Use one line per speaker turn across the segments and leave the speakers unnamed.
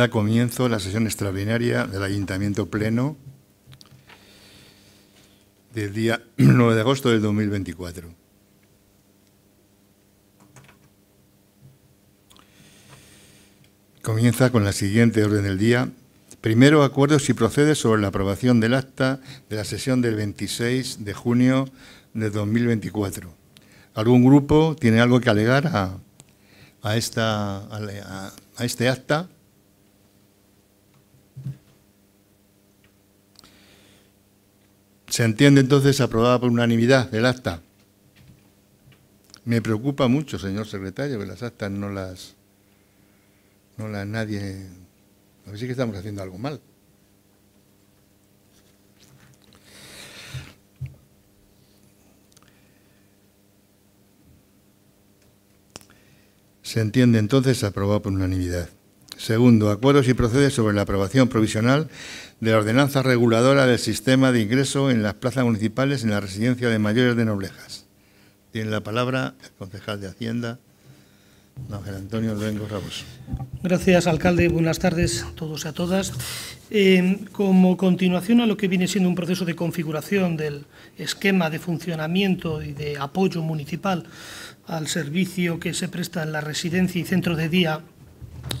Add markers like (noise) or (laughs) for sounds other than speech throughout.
da comienzo la sesión extraordinaria del Ayuntamiento Pleno del día (clears throat) 9 de agosto del 2024. Comienza con la siguiente orden del día. Primero, acuerdos y procede sobre la aprobación del acta de la sesión del 26 de junio de 2024. ¿Algún grupo tiene algo que alegar a, esta, a este acta? Se entiende entonces aprobada por unanimidad el acta. Me preocupa mucho, señor secretario, que las actas no las, no las nadie. A ver si que estamos haciendo algo mal. Se entiende entonces aprobado por unanimidad. Segundo, acuerdos y procede sobre la aprobación provisional de la ordenanza reguladora del sistema de ingreso en las plazas municipales en la residencia de mayores de Noblejas. Tiene la palabra el concejal de Hacienda, Ángel Antonio Luengo Ramos.
Gracias, alcalde. Buenas tardes a todos y a todas. Eh, como continuación a lo que viene siendo un proceso de configuración del esquema de funcionamiento y de apoyo municipal al servicio que se presta en la residencia y centro de día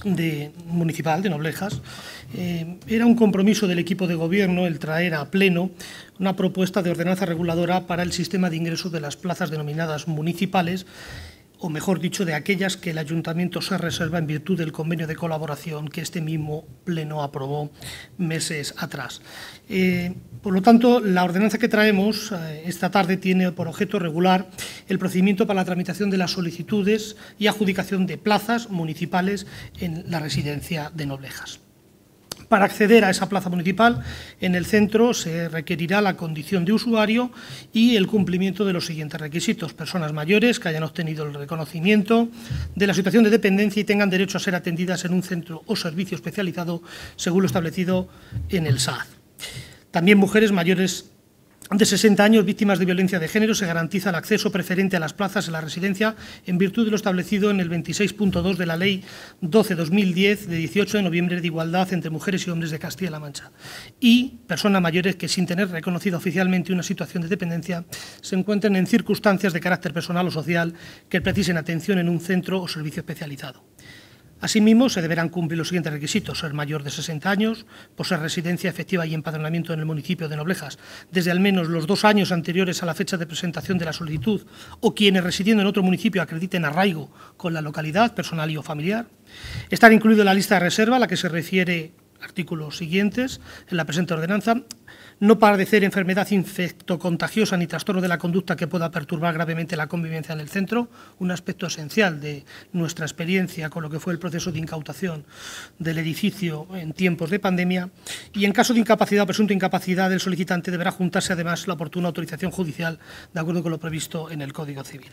de, municipal de Noblejas, eh, era un compromiso del equipo de gobierno el traer a pleno una propuesta de ordenanza reguladora para el sistema de ingresos de las plazas denominadas municipales o mejor dicho, de aquellas que el ayuntamiento se reserva en virtud del convenio de colaboración que este mismo Pleno aprobó meses atrás. Eh, por lo tanto, la ordenanza que traemos eh, esta tarde tiene por objeto regular el procedimiento para la tramitación de las solicitudes y adjudicación de plazas municipales en la residencia de Noblejas. Para acceder a esa plaza municipal, en el centro se requerirá la condición de usuario y el cumplimiento de los siguientes requisitos. Personas mayores que hayan obtenido el reconocimiento de la situación de dependencia y tengan derecho a ser atendidas en un centro o servicio especializado según lo establecido en el SAD. También mujeres mayores de 60 años víctimas de violencia de género se garantiza el acceso preferente a las plazas en la residencia en virtud de lo establecido en el 26.2 de la Ley 12-2010 de 18 de noviembre de igualdad entre mujeres y hombres de Castilla-La Mancha. Y personas mayores que, sin tener reconocida oficialmente una situación de dependencia, se encuentren en circunstancias de carácter personal o social que precisen atención en un centro o servicio especializado. Asimismo, se deberán cumplir los siguientes requisitos. Ser mayor de 60 años, poseer residencia efectiva y empadronamiento en el municipio de Noblejas desde al menos los dos años anteriores a la fecha de presentación de la solicitud o quienes residiendo en otro municipio acrediten arraigo con la localidad personal y o familiar. Estar incluido en la lista de reserva a la que se refiere artículos siguientes en la presente ordenanza no padecer enfermedad infectocontagiosa ni trastorno de la conducta que pueda perturbar gravemente la convivencia en el centro, un aspecto esencial de nuestra experiencia con lo que fue el proceso de incautación del edificio en tiempos de pandemia, y en caso de incapacidad o presunta incapacidad del solicitante deberá juntarse además la oportuna autorización judicial de acuerdo con lo previsto en el Código Civil.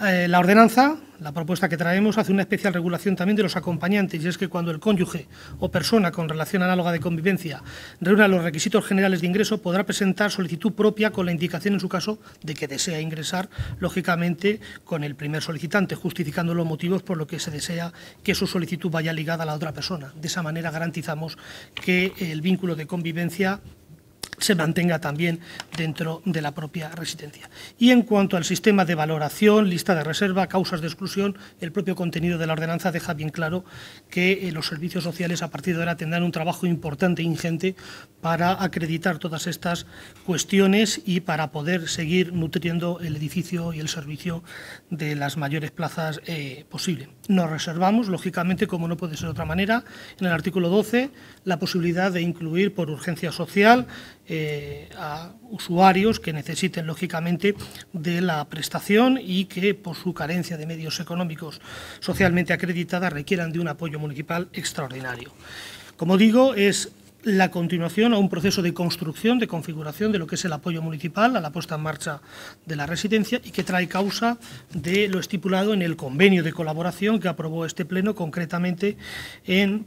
Eh, la ordenanza, la propuesta que traemos, hace una especial regulación también de los acompañantes, y es que cuando el cónyuge o persona con relación análoga de convivencia reúna los requisitos generales de ingreso, podrá presentar solicitud propia con la indicación, en su caso, de que desea ingresar, lógicamente, con el primer solicitante, justificando los motivos por los que se desea que su solicitud vaya ligada a la otra persona. De esa manera garantizamos que el vínculo de convivencia se mantenga también dentro de la propia residencia. Y en cuanto al sistema de valoración, lista de reserva, causas de exclusión, el propio contenido de la ordenanza deja bien claro que eh, los servicios sociales a partir de ahora tendrán un trabajo importante ingente para acreditar todas estas cuestiones y para poder seguir nutriendo el edificio y el servicio de las mayores plazas eh, posible. Nos reservamos, lógicamente, como no puede ser de otra manera, en el artículo 12 la posibilidad de incluir por urgencia social a usuarios que necesiten, lógicamente, de la prestación y que, por su carencia de medios económicos socialmente acreditadas, requieran de un apoyo municipal extraordinario. Como digo, es la continuación a un proceso de construcción, de configuración de lo que es el apoyo municipal a la puesta en marcha de la residencia y que trae causa de lo estipulado en el convenio de colaboración que aprobó este Pleno, concretamente en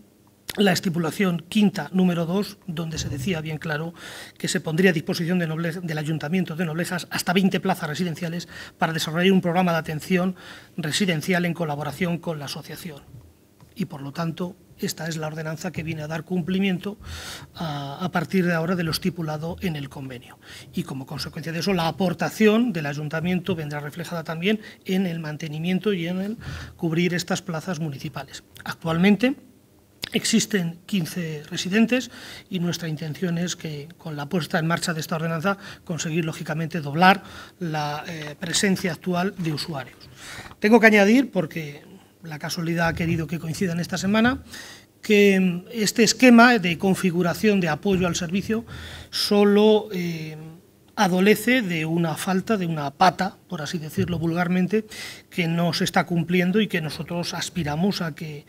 la estipulación quinta número 2, donde se decía bien claro que se pondría a disposición del Ayuntamiento de Noblejas hasta 20 plazas residenciales para desarrollar un programa de atención residencial en colaboración con la asociación. Y, por lo tanto, esta es la ordenanza que viene a dar cumplimiento a, partir de ahora de lo estipulado en el convenio. Y como consecuencia de eso, la aportación del ayuntamiento vendrá reflejada también en el mantenimiento y en el cubrir estas plazas municipales. Actualmente, Existen 15 residentes y nuestra intención es que con la puesta en marcha de esta ordenanza conseguir lógicamente doblar la eh, presencia actual de usuarios. Tengo que añadir, porque la casualidad ha querido que coincida en esta semana, que este esquema de configuración de apoyo al servicio solo eh, adolece de una falta, de una pata, por así decirlo vulgarmente, que no se está cumpliendo y que nosotros aspiramos a que,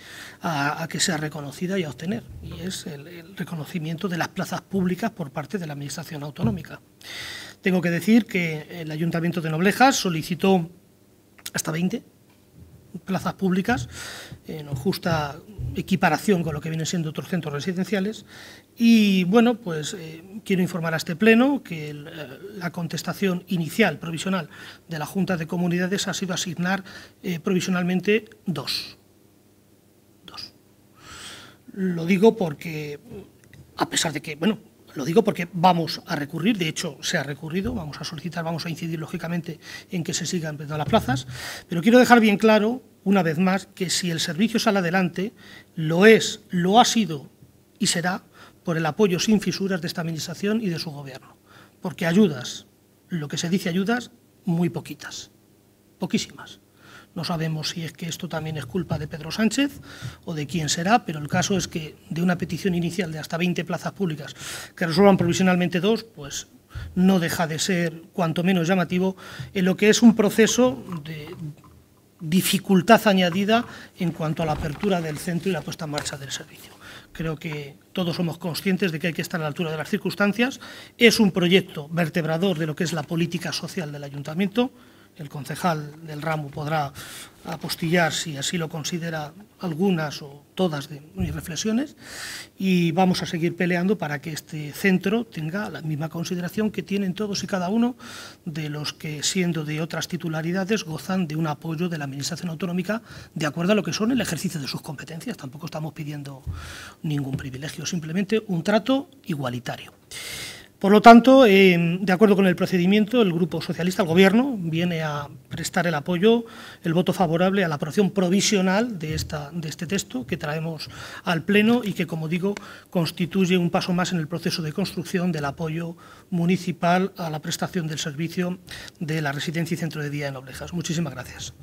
sea reconocida y a obtener, y es el, reconocimiento de las plazas públicas por parte de la Administración Autonómica. Tengo que decir que el Ayuntamiento de Noblejas solicitó hasta 20 plazas públicas en justa equiparación con lo que vienen siendo otros centros residenciales. Y bueno, pues eh, quiero informar a este Pleno que eh, la contestación inicial, provisional, de la Junta de Comunidades ha sido asignar eh, provisionalmente dos. Dos. Lo digo porque, a pesar de que, bueno, lo digo porque vamos a recurrir, de hecho se ha recurrido, vamos a solicitar, vamos a incidir lógicamente en que se sigan las plazas, pero quiero dejar bien claro, una vez más, que si el servicio sale adelante, lo es, lo ha sido y será por el apoyo sin fisuras de esta Administración y de su Gobierno. Porque ayudas, lo que se dice ayudas, muy poquitas, poquísimas. No sabemos si es que esto también es culpa de Pedro Sánchez o de quién será, pero el caso es que de una petición inicial de hasta 20 plazas públicas que resuelvan provisionalmente dos, pues no deja de ser cuanto menos llamativo en lo que es un proceso de dificultad añadida en cuanto a la apertura del centro y la puesta en marcha del servicio. Creo que todos somos conscientes de que hay que estar a la altura de las circunstancias. Es un proyecto vertebrador de lo que es la política social del ayuntamiento el concejal del ramo podrá apostillar, si así lo considera, algunas o todas de mis reflexiones y vamos a seguir peleando para que este centro tenga la misma consideración que tienen todos y cada uno de los que, siendo de otras titularidades, gozan de un apoyo de la Administración Autonómica de acuerdo a lo que son el ejercicio de sus competencias. Tampoco estamos pidiendo ningún privilegio, simplemente un trato igualitario. Por lo tanto, eh, de acuerdo con el procedimiento, el Grupo Socialista, el Gobierno, viene a prestar el apoyo, el voto favorable a la aprobación provisional de, esta, de este texto que traemos al Pleno y que, como digo, constituye un paso más en el proceso de construcción del apoyo municipal a la prestación del servicio de la residencia y centro de día en Oblejas. Muchísimas gracias.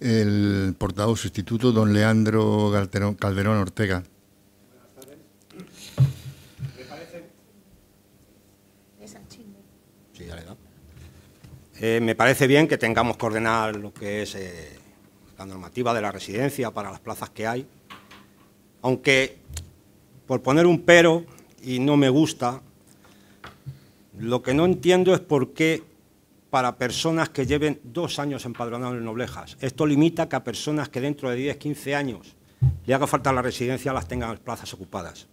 El portavoz sustituto, don Leandro Calderón Ortega.
Eh, me parece bien que tengamos que ordenar lo que es eh, la normativa de la residencia para las plazas que hay, aunque por poner un pero, y no me gusta, lo que no entiendo es por qué para personas que lleven dos años empadronados en Noblejas. Esto limita que a personas que dentro de 10, 15 años le haga falta la residencia las tengan plazas ocupadas.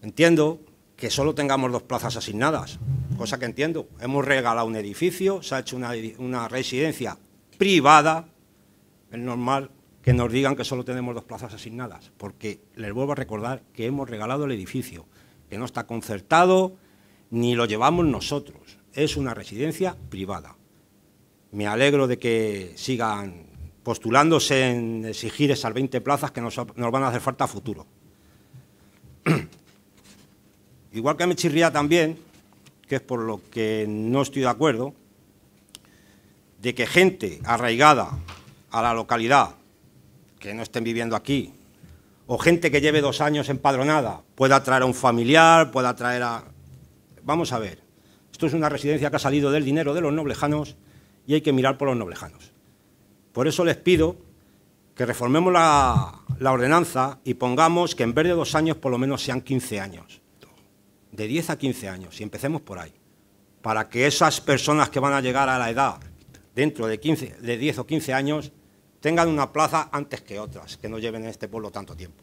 Entiendo que solo tengamos dos plazas asignadas, cosa que entiendo. Hemos regalado un edificio, se ha hecho una, una residencia privada, es normal que nos digan que solo tenemos dos plazas asignadas, porque les vuelvo a recordar que hemos regalado el edificio, que no está concertado ni lo llevamos nosotros es una residencia privada. Me alegro de que sigan postulándose en exigir esas 20 plazas que nos, van a hacer falta a futuro. (clears throat) Igual que me chirría también, que es por lo que no estoy de acuerdo, de que gente arraigada a la localidad, que no estén viviendo aquí, o gente que lleve dos años empadronada, pueda traer a un familiar, pueda traer a... Vamos a ver, esto es una residencia que ha salido del dinero de los noblejanos y hay que mirar por los noblejanos. Por eso les pido que reformemos la, ordenanza y pongamos que en vez de dos años por lo menos sean 15 años. De 10 a 15 años y empecemos por ahí. Para que esas personas que van a llegar a la edad dentro de, 15, de 10 o 15 años tengan una plaza antes que otras, que no lleven en este pueblo tanto tiempo.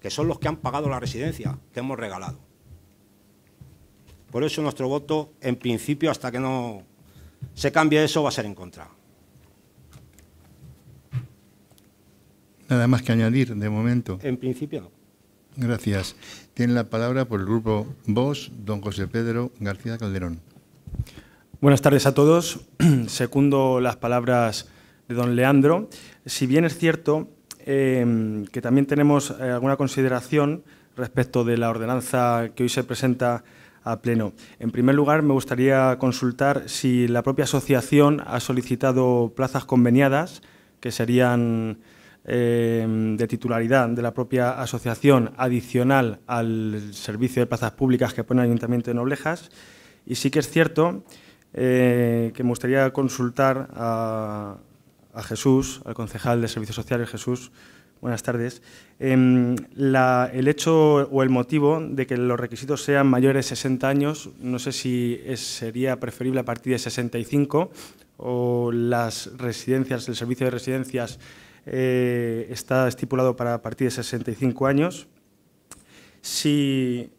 Que son los que han pagado la residencia que hemos regalado. Por eso nuestro voto, en principio, hasta que no se cambie eso, va a ser en contra.
Nada más que añadir de momento.
En principio no.
Gracias. Tiene la palabra por el grupo VOS, don José Pedro García Calderón.
Buenas tardes a todos. (clears throat) Secundo las palabras de don Leandro. Si bien es cierto eh, que también tenemos eh, alguna consideración respecto de la ordenanza que hoy se presenta En primer lugar, me gustaría consultar si la propia asociación ha solicitado plazas conveniadas, que serían eh, de titularidad de la propia asociación adicional al servicio de plazas públicas que pone el Ayuntamiento de Noblejas. Y sí que es cierto eh, que me gustaría consultar a, a Jesús, al concejal de Servicios Sociales, Jesús, Buenas tardes. Em, el hecho o el motivo de que los requisitos sean mayores de 60 años, no sé si sería preferible a partir de 65 o las residencias, el servicio de residencias eh, está estipulado para a partir de 65 años. Si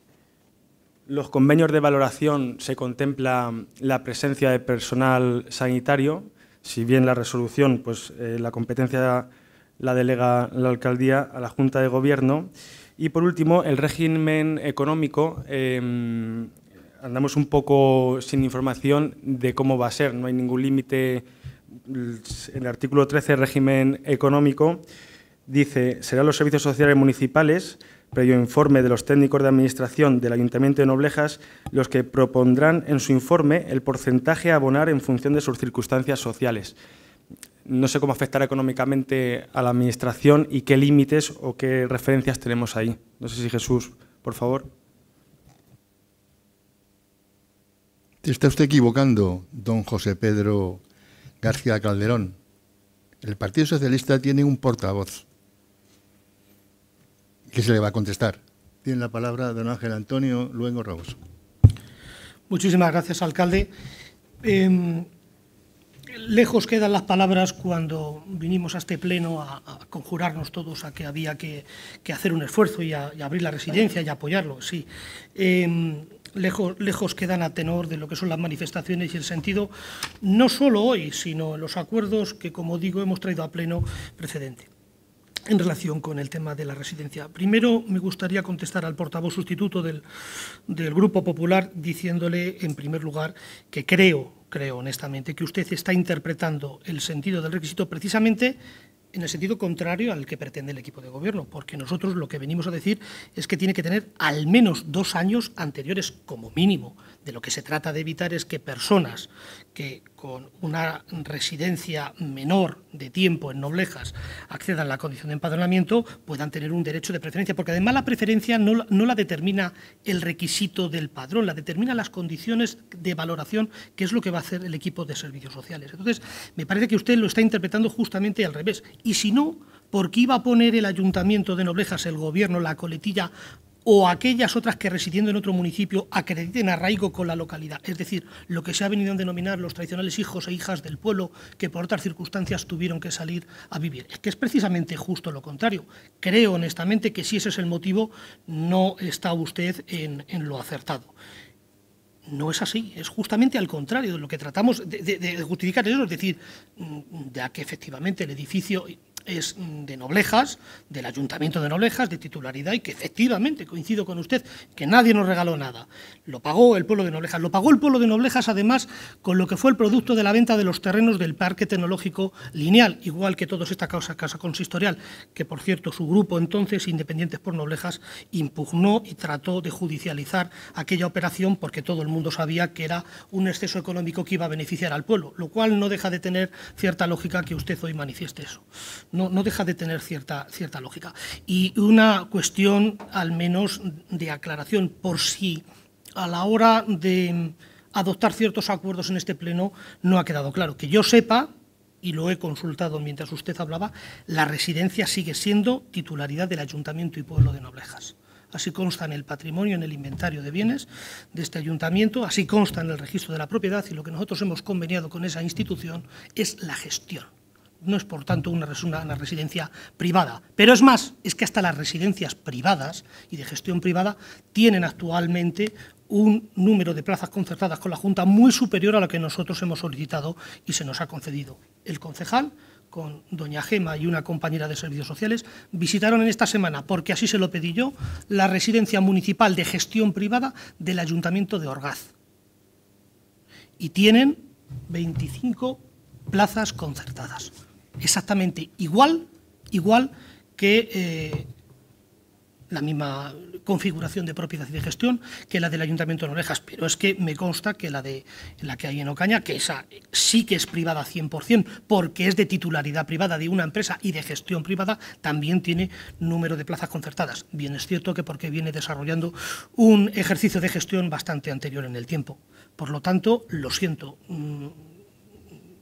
los convenios de valoración se contempla la presencia de personal sanitario, si bien la resolución, pues eh, la competencia la delega la alcaldía a la Junta de Gobierno. Y por último, el régimen económico. Em, andamos un poco sin información de cómo va a ser. No hay ningún límite. El artículo 13, régimen económico, dice, serán los servicios sociales municipales, previo informe de los técnicos de administración del Ayuntamiento de Noblejas, los que propondrán en su informe el porcentaje a abonar en función de sus circunstancias sociales no sé cómo afectará económicamente a la Administración y qué límites o qué referencias tenemos ahí. No sé si Jesús, por favor.
Está usted equivocando, don José Pedro García Calderón. El Partido Socialista tiene un portavoz. ¿Qué se le va a contestar? Tiene la palabra don Ángel Antonio Luengo Raboso.
Muchísimas gracias, alcalde. Em, lejos quedan las palabras cuando vinimos a este pleno a, conjurarnos todos a que había que, hacer un esfuerzo y, a, abrir la residencia y apoyarlo, sí. Em, lejos, lejos quedan a tenor de lo que son las manifestaciones y el sentido, no solo hoy, sino en los acuerdos que, como digo, hemos traído a pleno precedente en relación con el tema de la residencia. Primero, me gustaría contestar al portavoz sustituto del, del Grupo Popular diciéndole, en primer lugar, que creo creo honestamente que usted está interpretando el sentido del requisito precisamente en el sentido contrario al que pretende el equipo de gobierno, porque nosotros lo que venimos a decir es que tiene que tener al menos dos años anteriores como mínimo. De lo que se trata de evitar es que personas que con una residencia menor de tiempo en Noblejas accedan a la condición de empadronamiento puedan tener un derecho de preferencia, porque además la preferencia no, no la determina el requisito del padrón, la determina las condiciones de valoración, que es lo que va a hacer el equipo de servicios sociales. Entonces, me parece que usted lo está interpretando justamente al revés. Y si no, ¿por qué iba a poner el ayuntamiento de Noblejas, el gobierno, la coletilla o aquellas otras que residiendo en otro municipio acrediten arraigo con la localidad, es decir, lo que se ha venido a denominar los tradicionales hijos e hijas del pueblo que por otras circunstancias tuvieron que salir a vivir. Es que es precisamente justo lo contrario. Creo honestamente que si ese es el motivo, no está usted en, lo acertado. No es así, es justamente al contrario de lo que tratamos de, de justificar eso, es decir, mm, ya que efectivamente el edificio es de Noblejas, del Ayuntamiento de Noblejas, de titularidad, y que efectivamente, coincido con usted, que nadie nos regaló nada. Lo pagó el pueblo de Noblejas. Lo pagó el pueblo de Noblejas, además, con lo que fue el producto de la venta de los terrenos del Parque Tecnológico Lineal, igual que toda esta casa, casa consistorial, que, por cierto, su grupo entonces, Independientes por Noblejas, impugnó y trató de judicializar aquella operación porque todo el mundo sabía que era un exceso económico que iba a beneficiar al pueblo, lo cual no deja de tener cierta lógica que usted hoy manifieste eso no, deja de tener cierta, cierta lógica. Y una cuestión, al menos, de aclaración, por si a la hora de adoptar ciertos acuerdos en este Pleno no ha quedado claro. Que yo sepa, y lo he consultado mientras usted hablaba, la residencia sigue siendo titularidad del Ayuntamiento y Pueblo de Noblejas. Así consta en el patrimonio, en el inventario de bienes de este ayuntamiento, así consta en el registro de la propiedad y lo que nosotros hemos conveniado con esa institución es la gestión no es por tanto una, residencia privada. Pero es más, es que hasta las residencias privadas y de gestión privada tienen actualmente un número de plazas concertadas con la Junta muy superior a lo que nosotros hemos solicitado y se nos ha concedido. El concejal, con doña Gema y una compañera de servicios sociales, visitaron en esta semana, porque así se lo pedí yo, la residencia municipal de gestión privada del Ayuntamiento de Orgaz. Y tienen 25 plazas concertadas. Exactamente igual, igual que eh, la misma configuración de propiedad y de gestión que la del Ayuntamiento de Orejas, pero es que me consta que la de la que hay en Ocaña, que esa sí que es privada 100%, porque es de titularidad privada de una empresa y de gestión privada, también tiene número de plazas concertadas. Bien es cierto que porque viene desarrollando un ejercicio de gestión bastante anterior en el tiempo. Por lo tanto, lo siento, mm,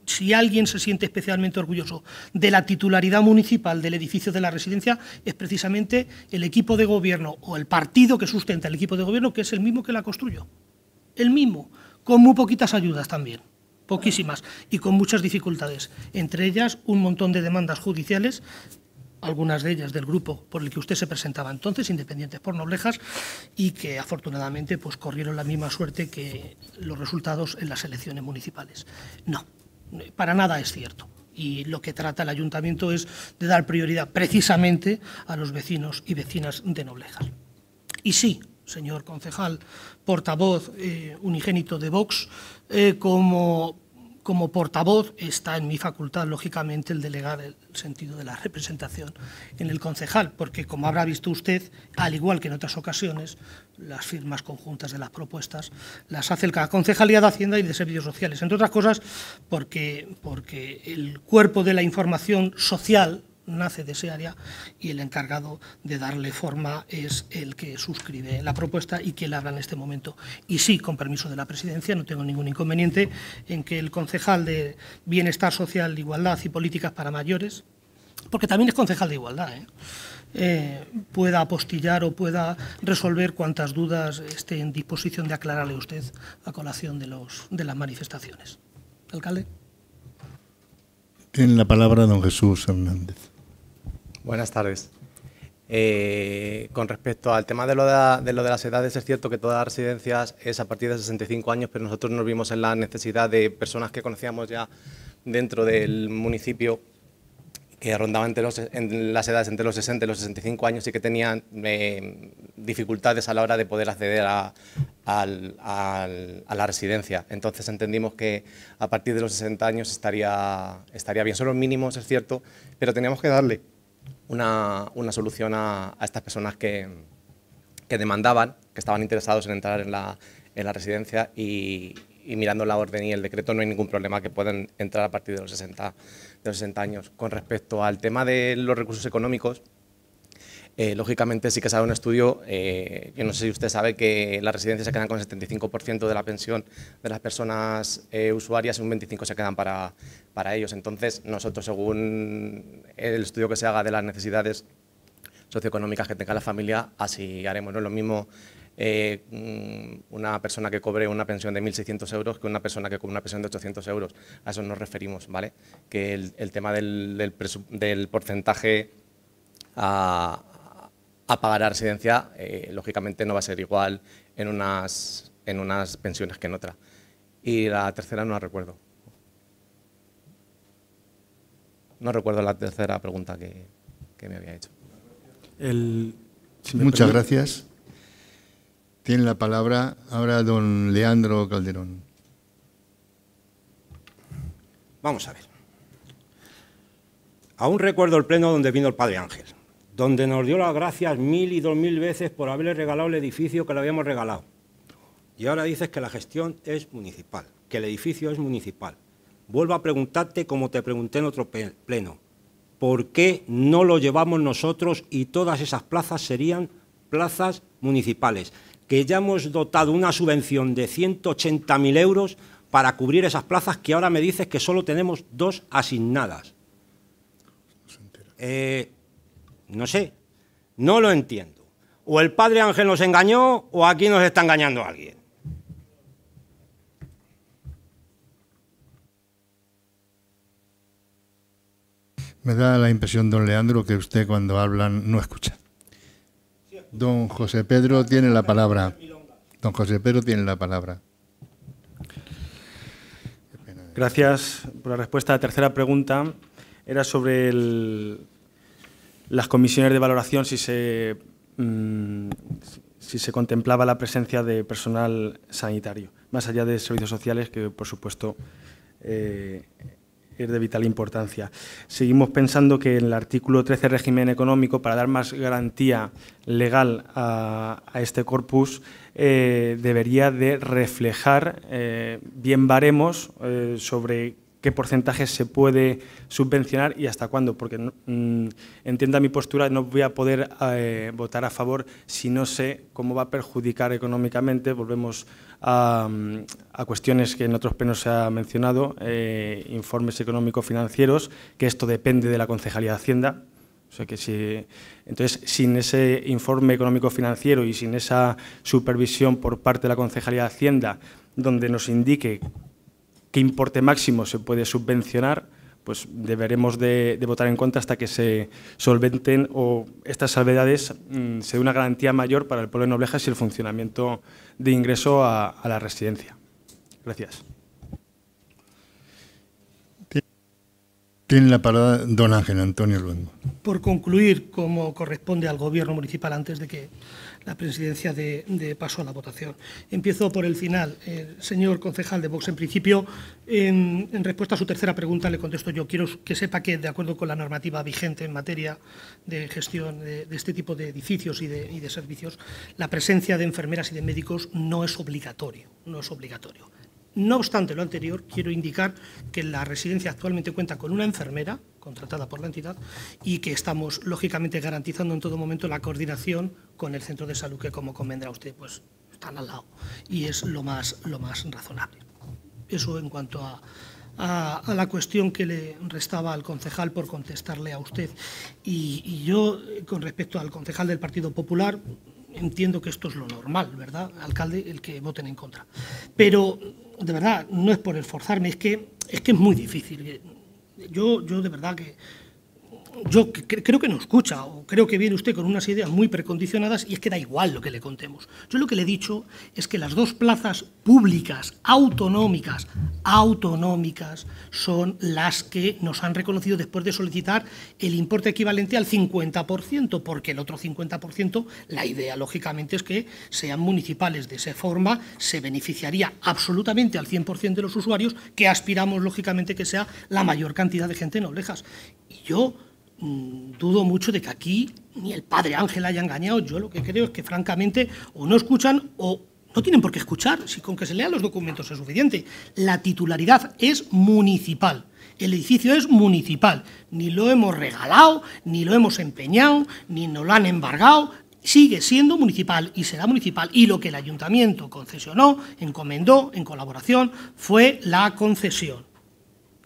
si alguien se siente especialmente orgulloso de la titularidad municipal del edificio de la residencia, es precisamente el equipo de gobierno o el partido que sustenta el equipo de gobierno, que es el mismo que la construyó. El mismo, con muy poquitas ayudas también, poquísimas, y con muchas dificultades. Entre ellas, un montón de demandas judiciales algunas de ellas del grupo por el que usted se presentaba entonces, Independientes por Noblejas, y que afortunadamente pues, corrieron la misma suerte que los resultados en las elecciones municipales. No, para nada es cierto. Y lo que trata el ayuntamiento es de dar prioridad precisamente a los vecinos y vecinas de Noblejas. Y sí, señor concejal, portavoz eh, unigénito de Vox, eh, como como portavoz está en mi facultad, lógicamente, el delegar el sentido de la representación en el concejal, porque, como habrá visto usted, al igual que en otras ocasiones, las firmas conjuntas de las propuestas las hace el Concejalía de Hacienda y de Servicios Sociales, entre otras cosas porque, porque el cuerpo de la información social nace de ese área y el encargado de darle forma es el que suscribe la propuesta y que la habla en este momento. Y sí, con permiso de la presidencia, no tengo ningún inconveniente en que el concejal de Bienestar Social, Igualdad y Políticas para Mayores, porque también es concejal de Igualdad, ¿eh? Eh, pueda apostillar o pueda resolver cuantas dudas esté en disposición de aclararle usted a colación de, los, de las manifestaciones. Alcalde.
Tiene la palabra don Jesús Hernández.
Buenas tardes. Eh, con respecto al tema de lo de, lo de, las edades, es cierto que todas las residencias es a partir de 65 años, pero nosotros nos vimos en la necesidad de personas que conocíamos ya dentro del municipio que rondaban entre en las edades entre los 60 y los 65 años y que tenían eh, dificultades a la hora de poder acceder a, la residencia. Entonces entendimos que a partir de los 60 años estaría, estaría bien. Son los mínimos, es cierto, pero teníamos que darle una, solución a, estas personas que, demandaban, que estaban interesados en entrar en la, residencia y, mirando la orden y el decreto no hay ningún problema que puedan entrar a partir de los 60, de los 60 años. Con respecto al tema de los recursos económicos, eh, lógicamente sí que se ha un estudio, eh, yo no sé si usted sabe que las residencias se quedan con el 75% de la pensión de las personas eh, usuarias y un 25% se quedan para, para ellos. Entonces, nosotros, según el estudio que se haga de las necesidades socioeconómicas que tenga la familia, así haremos. No lo mismo mm, una persona que cobre una pensión de 1.600 euros que una persona que cobre una pensión de 800 euros. A eso nos referimos, ¿vale? Que el, tema del, del porcentaje a, a pagar la residencia, eh, lógicamente no va a ser igual en unas, en unas pensiones que en otra. Y la tercera no la recuerdo. No recuerdo la tercera pregunta que, me había hecho.
Muchas gracias. Tiene la palabra ahora don Leandro Calderón.
Vamos a ver. Aún recuerdo el pleno donde vino el padre Ángel donde nos dio las gracias mil y dos mil veces por haberle regalado el edificio que le habíamos regalado. Y ahora dices que la gestión es municipal, que el edificio es municipal. Vuelvo a preguntarte como te pregunté en otro pleno. ¿Por qué no lo llevamos nosotros y todas esas plazas serían plazas municipales? Que ya hemos dotado una subvención de 180.000 euros para cubrir esas plazas que ahora me dices que solo tenemos dos asignadas. Eh, no sé, no lo entiendo. O el padre Ángel nos engañó o aquí nos está engañando alguien.
Me da la impresión, don Leandro, que usted cuando hablan no escucha. Don José Pedro tiene la palabra. Don José Pedro tiene la palabra.
Gracias por la respuesta. La tercera pregunta era sobre las comisiones de valoración, si se, mm, si se contemplaba la presencia de personal sanitario, más allá de servicios sociales, que por supuesto eh, es de vital importancia. Seguimos pensando que en el artículo 13 régimen económico, para dar más garantía legal a, este corpus, eh, debería de reflejar eh, bien baremos sobre qué porcentaje se puede subvencionar y hasta cuándo, porque mm, entienda mi postura, no voy a poder votar a favor si no sé cómo va a perjudicar económicamente, volvemos a, cuestiones que en otros plenos se ha mencionado, eh, informes económico-financieros, que esto depende de la Concejalía de Hacienda. O sea que entonces, sin ese informe económico-financiero y sin esa supervisión por parte de la Concejalía de Hacienda, donde nos indique qué importe máximo se puede subvencionar, pues deberemos de, votar en contra hasta que se solventen o estas salvedades mm, se dé una garantía mayor para el pueblo de Noblejas y el funcionamiento de ingreso a, la residencia. Gracias.
Tiene la palabra don Ángel Antonio Luengo.
Por concluir, como corresponde al Gobierno municipal antes de que la presidencia de, paso a la votación. Empiezo por el final. señor concejal de Vox, en principio, en, respuesta a su tercera pregunta le contesto yo. Quiero que sepa que, de acuerdo con la normativa vigente en materia de gestión de, este tipo de edificios y de, y de servicios, la presencia de enfermeras y de médicos no es obligatorio. No es obligatorio. No obstante lo anterior, quiero indicar que la residencia actualmente cuenta con una enfermera contratada por la entidad y que estamos, lógicamente, garantizando en todo momento la coordinación con el centro de salud que, como convendrá usted, pues están al lado y es lo más, lo más razonable. Eso en cuanto a, a, la cuestión que le restaba al concejal por contestarle a usted. Y, y yo, con respecto al concejal del Partido Popular, entiendo que esto es lo normal, ¿verdad? Alcalde, el que voten en contra. Pero, de verdad, no es por esforzarme, es que es, que es muy difícil. Yo, yo de verdad que yo creo que no escucha, o creo que viene usted con unas ideas muy precondicionadas y es que da igual lo que le contemos. Yo lo que le he dicho es que las dos plazas públicas, autonómicas, autonómicas, son las que nos han reconocido después de solicitar el importe equivalente al 50%, porque el otro 50%, la idea lógicamente es que sean municipales. De esa forma se beneficiaría absolutamente al 100% de los usuarios, que aspiramos lógicamente que sea la mayor cantidad de gente en Oblejas. Y yo Mm, dudo mucho de que aquí ni el padre Ángel haya engañado. Yo lo que creo es que, francamente, o no escuchan o no tienen por qué escuchar, si con que se lean los documentos es suficiente. La titularidad es municipal. El edificio es municipal. Ni lo hemos regalado, ni lo hemos empeñado, ni nos lo han embargado. Sigue siendo municipal y será municipal. Y lo que el ayuntamiento concesionó, encomendó en colaboración, fue la concesión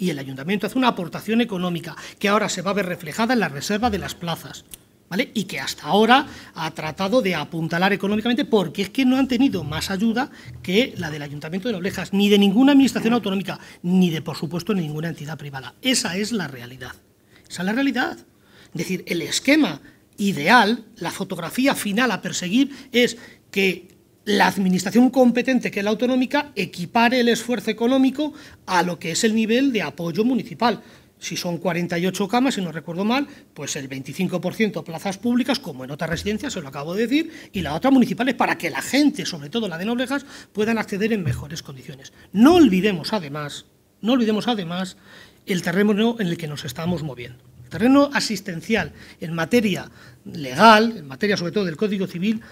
y el ayuntamiento hace una aportación económica que ahora se va a ver reflejada en la reserva de las plazas. ¿Vale? Y que hasta ahora ha tratado de apuntalar económicamente porque es que no han tenido más ayuda que la del Ayuntamiento de Noblejas, ni de ninguna administración autonómica, ni de, por supuesto, ninguna entidad privada. Esa es la realidad. Esa es la realidad. Es decir, el esquema ideal, la fotografía final a perseguir es que la administración competente, que es la autonómica, equipare el esfuerzo económico a lo que es el nivel de apoyo municipal. Si son 48 camas, si no recuerdo mal, pues el 25% plazas públicas, como en otras residencias, se lo acabo de decir, y la otra municipales para que la gente, sobre todo la de Noblejas, puedan acceder en mejores condiciones. No olvidemos además, no olvidemos además el terreno en el que nos estamos moviendo. El terreno asistencial en materia legal, en materia sobre todo del Código Civil,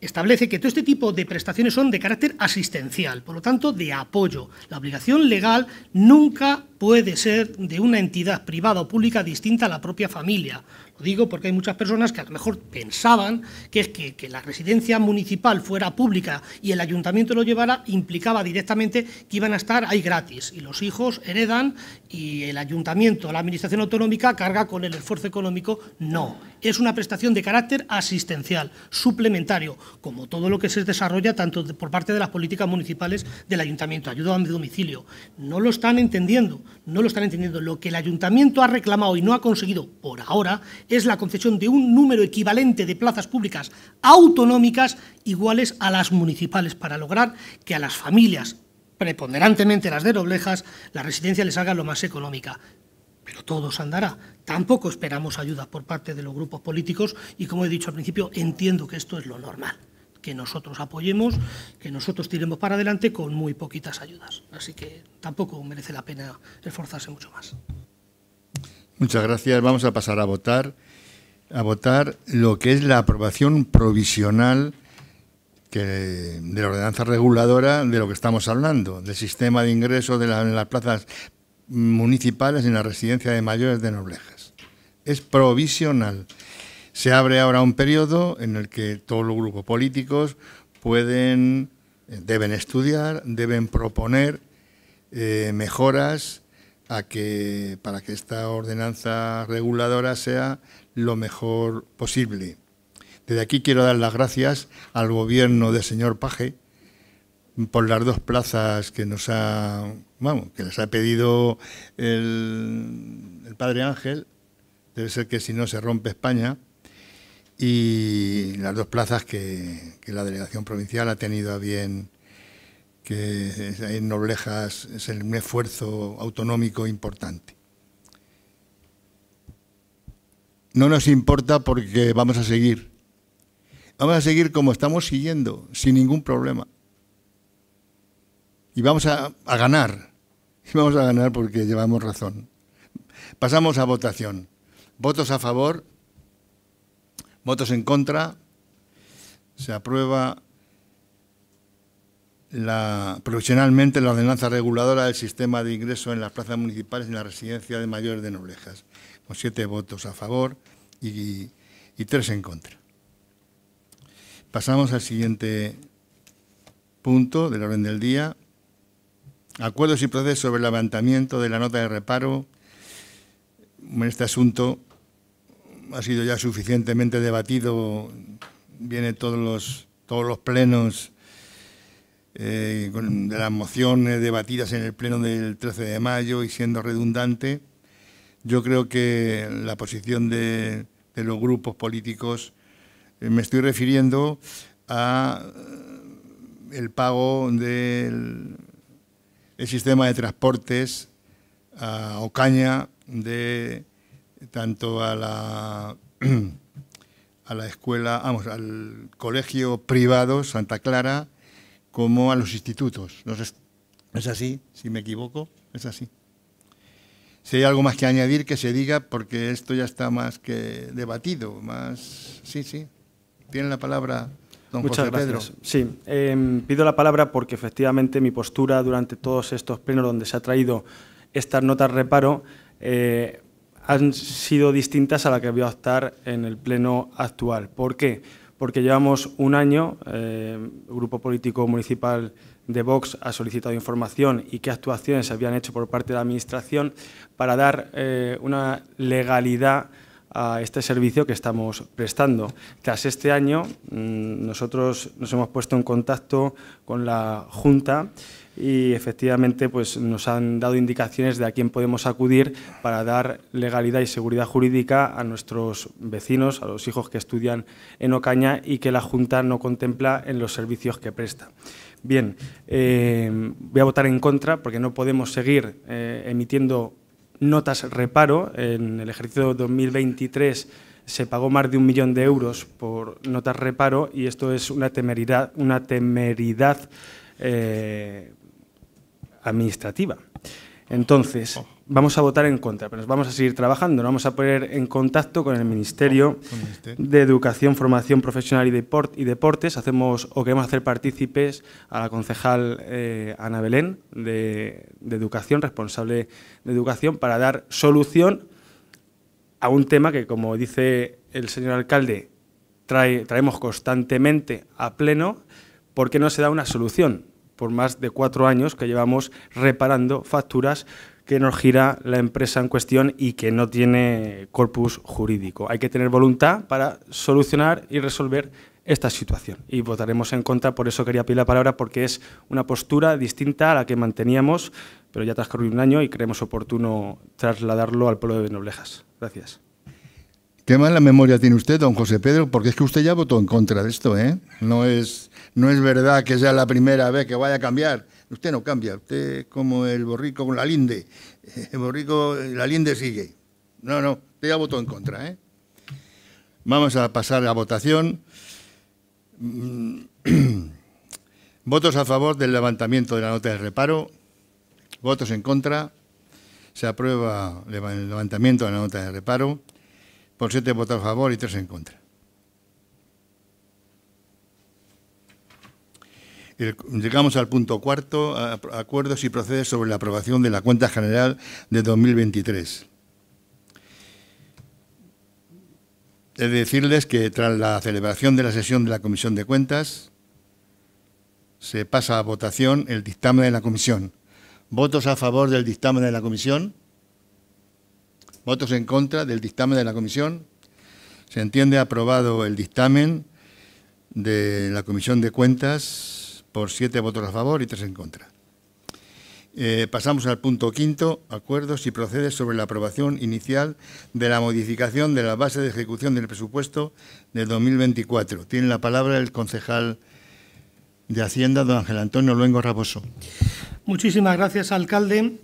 establece que todo este tipo de prestaciones son de carácter asistencial, por lo tanto, de apoyo. La obligación legal nunca puede ser de una entidad privada o pública distinta a la propia familia. Lo digo porque hay muchas personas que a lo mejor pensaban que es que, la residencia municipal fuera pública y el ayuntamiento lo llevara, implicaba directamente que iban a estar ahí gratis y los hijos heredan y el ayuntamiento, la administración autonómica carga con el esfuerzo económico. No, es una prestación de carácter asistencial, suplementario, como todo lo que se desarrolla tanto por parte de las políticas municipales del ayuntamiento, ayuda a mi domicilio. No lo están entendiendo no lo están entendiendo. Lo que el ayuntamiento ha reclamado y no ha conseguido por ahora es la concesión de un número equivalente de plazas públicas autonómicas iguales a las municipales para lograr que a las familias, preponderantemente las de Roblejas, la residencia les haga lo más económica. Pero todo se andará. Tampoco esperamos ayuda por parte de los grupos políticos y, como he dicho al principio, entiendo que esto es lo normal que nosotros apoyemos, que nosotros tiremos para adelante con muy poquitas ayudas. Así que tampoco merece la pena esforzarse mucho más.
Muchas gracias. Vamos a pasar a votar a votar lo que es la aprobación provisional de la ordenanza reguladora de lo que estamos hablando, del sistema de ingreso de en las plazas municipales en la residencia de mayores de Noblejas. Es provisional. Se abre ahora un periodo en el que todos los grupos políticos pueden, eh, deben estudiar, deben proponer eh, mejoras que, para que esta ordenanza reguladora sea lo mejor posible. Desde aquí quiero dar las gracias al gobierno del señor Paje por las dos plazas que nos ha, que les ha pedido el, padre Ángel. Debe ser que si no se rompe España y las dos plazas que, la delegación provincial ha tenido a bien que en Noblejas es un esfuerzo autonómico importante. No nos importa porque vamos a seguir. Vamos a seguir como estamos siguiendo, sin ningún problema. Y vamos a, ganar. Y (laughs) vamos a ganar porque llevamos razón. Pasamos a votación. Votos a favor. Votos en contra. Se aprueba la, provisionalmente la ordenanza reguladora del sistema de ingreso en las plazas municipales y en la residencia de mayores de Noblejas, con siete votos a favor y tres en contra. Pasamos al siguiente punto del orden del día. Acuerdos y procesos sobre el levantamiento de la nota de reparo. Este asunto ha sido ya suficientemente debatido, viene todos los, todos los plenos eh, de las mociones debatidas en el pleno del 13 de mayo y siendo redundante, yo creo que la posición de, los grupos políticos, me estoy refiriendo a eh, el pago del el sistema de transportes a Ocaña de tanto a la, (clears throat) a la escuela, vamos, al colegio privado Santa Clara, como a los institutos. ¿No es, ¿Es así? Si me equivoco, es así. Si hay algo más que añadir, que se diga, porque esto ya está más que debatido. Más, sí, sí. Tiene la palabra don Muchas José Pedro.
Sí, em, pido la palabra porque efectivamente mi postura durante todos estos plenos donde se ha traído estas notas reparo eh, han sido distintas a la que voy a optar en el pleno actual. ¿Por qué? Porque llevamos un año, eh, el Grupo Político Municipal de Vox ha solicitado información y qué actuaciones se habían hecho por parte de la Administración para dar eh, una legalidad a este servicio que estamos prestando. Tras este año, mm, nosotros nos hemos puesto en contacto con la Junta y efectivamente pues, nos han dado indicaciones de a quién podemos acudir para dar legalidad y seguridad jurídica a nuestros vecinos, a los hijos que estudian en Ocaña y que la Junta no contempla en los servicios que presta. Bien, eh, voy a votar en contra porque no podemos seguir eh, emitiendo notas reparo. En el ejercicio 2023 se pagó más de un millón de euros por notas reparo y esto es una temeridad, una temeridad eh, administrativa. Entonces, vamos a votar en contra, pero nos vamos a seguir trabajando, nos vamos a poner en contacto con el Ministerio de Educación, Formación Profesional y, Deportes. Hacemos o queremos hacer partícipes a la concejal eh, Ana Belén de, Educación, responsable de Educación, para dar solución a un tema que, como dice el señor alcalde, traemos constantemente a pleno, porque no se da una solución por más de cuatro años que llevamos reparando facturas que nos gira la empresa en cuestión y que no tiene corpus jurídico. Hay que tener voluntad para solucionar y resolver esta situación. Y votaremos en contra, por eso quería pedir la palabra, porque es una postura distinta a la que manteníamos, pero ya transcurrió un año y creemos oportuno trasladarlo al pueblo de Noblejas. Gracias.
Qué mala memoria tiene usted, don José Pedro, porque es que usted ya votó en contra de esto, ¿eh? No es, no es verdad que sea la primera vez que vaya a cambiar. Usted no cambia, usted es como el borrico con la linde. (laughs) El borrico, la linde sigue. No, no, usted ya votó en contra, ¿eh? Vamos a pasar a votación. (clears throat) Votos a favor del levantamiento de la nota de reparo. Votos en contra. Se aprueba el levantamiento de la nota de reparo por siete votos a favor y tres en contra. Llegamos al punto cuarto, acuerdos y procede sobre la aprobación de la cuenta general de 2023. He de decirles que tras la celebración de la sesión de la Comisión de Cuentas, se pasa a votación el dictamen de la Comisión. ¿Votos a favor del dictamen de la Comisión? ¿Votos en contra del dictamen de la Comisión? Se entiende aprobado el dictamen de la Comisión de Cuentas por siete votos a favor y tres en contra. Eh, pasamos al punto quinto, acuerdos y procede sobre la aprobación inicial de la modificación de la base de ejecución del presupuesto de 2024. Tiene la palabra el concejal de Hacienda, don Ángel Antonio Luengo Raboso.
Muchísimas gracias, alcalde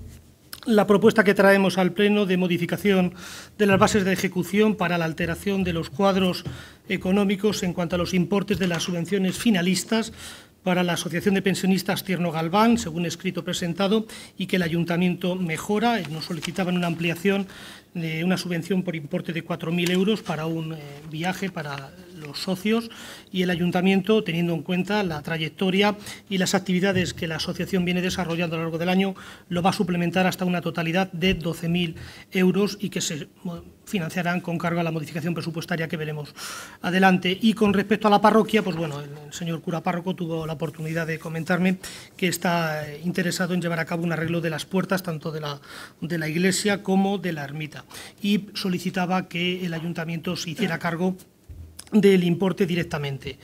la propuesta que traemos al Pleno de modificación de las bases de ejecución para la alteración de los cuadros económicos en cuanto a los importes de las subvenciones finalistas para la Asociación de Pensionistas Tierno Galván, según escrito presentado, y que el Ayuntamiento mejora. Nos solicitaban una ampliación de una subvención por importe de 4.000 euros para un eh, viaje para los socios y el ayuntamiento, teniendo en cuenta la trayectoria y las actividades que la asociación viene desarrollando a lo largo del año, lo va a suplementar hasta una totalidad de 12.000 euros y que se financiarán con cargo a la modificación presupuestaria que veremos adelante. Y con respecto a la parroquia, pues bueno, el señor cura párroco tuvo la oportunidad de comentarme que está eh, interesado en llevar a cabo un arreglo de las puertas, tanto de la, de la iglesia como de la ermita, y solicitaba que el ayuntamiento se hiciera cargo del importe directamente.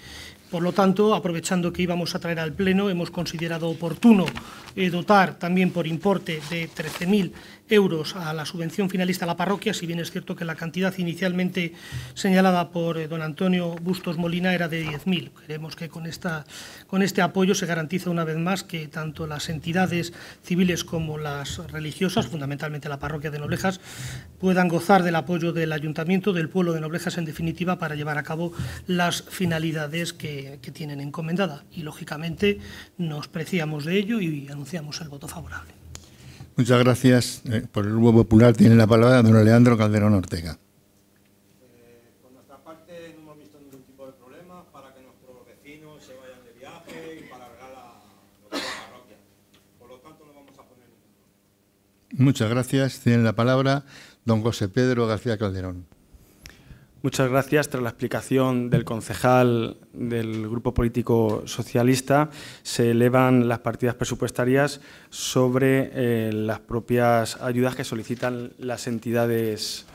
Por lo tanto, aprovechando que íbamos a traer al Pleno, hemos considerado oportuno eh, dotar también por importe de 13.000 euros a la subvención finalista a la parroquia, si bien es cierto que la cantidad inicialmente señalada por eh, don Antonio Bustos Molina era de 10.000. Creemos que con, esta, con este apoyo se garantiza una vez más que tanto las entidades civiles como las religiosas, fundamentalmente la parroquia de Noblejas, puedan gozar del apoyo del ayuntamiento, del pueblo de Noblejas, en definitiva, para llevar a cabo las finalidades que, que tienen encomendada. Y, lógicamente, nos preciamos de ello y anunciamos el voto favorable.
Muchas gracias. Eh, por el Grupo Popular tiene la palabra don Leandro Calderón Ortega.
Eh, por nuestra parte no hemos visto ningún tipo de problema para que nuestros vecinos se vayan de viaje y para arreglar la, la parroquia. Por lo tanto, no vamos a poner ningún
Muchas gracias. Tiene la palabra don José Pedro García Calderón.
Muchas gracias. Tras la explicación del concejal del Grupo Político Socialista, se elevan las partidas presupuestarias sobre eh, las propias ayudas que solicitan las entidades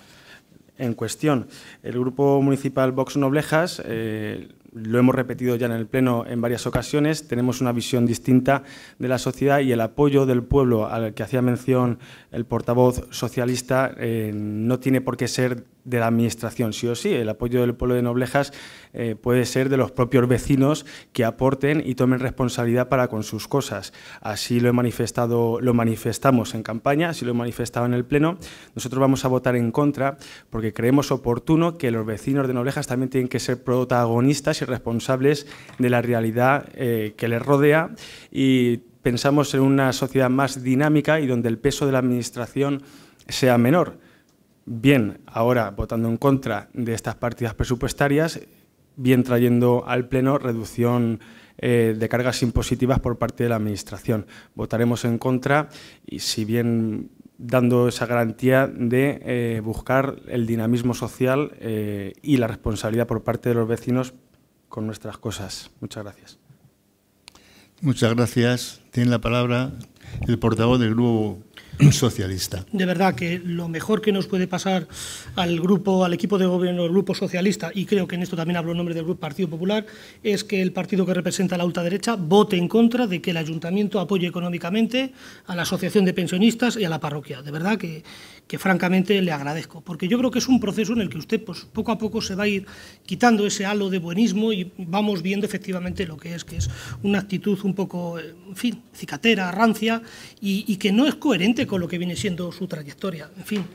en cuestión. El Grupo Municipal Vox Noblejas eh, lo hemos repetido ya en el Pleno en varias ocasiones, tenemos una visión distinta de la sociedad y el apoyo del pueblo al que hacía mención el portavoz socialista eh, no tiene por qué ser de la Administración, sí o sí. El apoyo del pueblo de Noblejas eh, puede ser de los propios vecinos que aporten y tomen responsabilidad para con sus cosas. Así lo he manifestado, lo manifestamos en campaña, así lo he manifestado en el Pleno. Nosotros vamos a votar en contra porque creemos oportuno que los vecinos de Noblejas también tienen que ser protagonistas y responsables de la realidad eh, que les rodea y pensamos en una sociedad más dinámica y donde el peso de la Administración sea menor bien ahora votando en contra de estas partidas presupuestarias, bien trayendo al Pleno reducción eh, de cargas impositivas por parte de la Administración. Votaremos en contra y si bien dando esa garantía de eh, buscar el dinamismo social eh, y la responsabilidad por parte de los vecinos con nuestras cosas. Muchas gracias.
Muchas gracias. Tiene la palabra el portavoz del Grupo (clears throat) Socialista.
De verdad que lo mejor que nos puede pasar al grupo, al equipo de gobierno del Grupo Socialista, y creo que en esto también hablo en nombre del Grupo Partido Popular, es que el partido que representa la ultraderecha vote en contra de que el ayuntamiento apoye económicamente a la Asociación de Pensionistas y a la parroquia. De verdad que, que francamente le agradezco, porque yo creo que es un proceso en el que usted pues, poco a poco se va a ir quitando ese halo de buenismo y vamos viendo efectivamente lo que es, que es una actitud un poco, en fin, cicatera, rancia y, que no es coherente con lo que viene siendo su trayectoria. En fin,